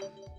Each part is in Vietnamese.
Oh!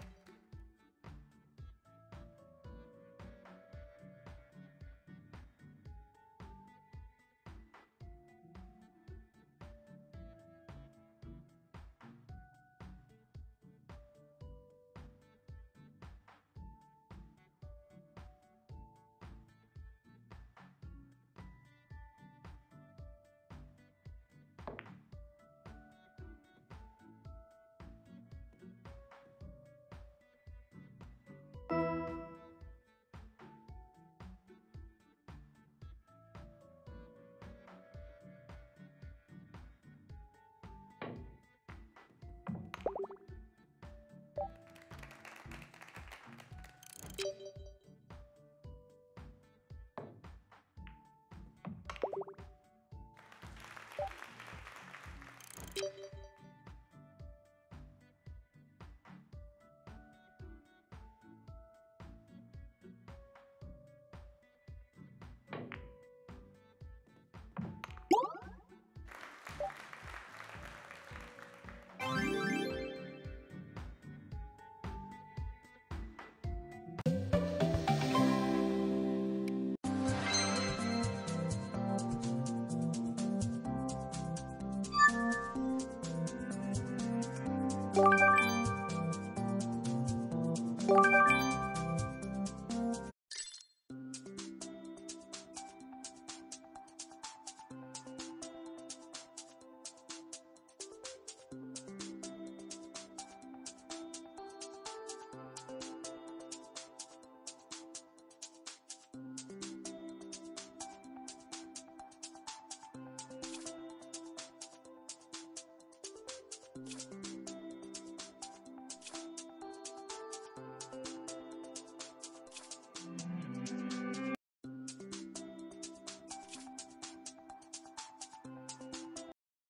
You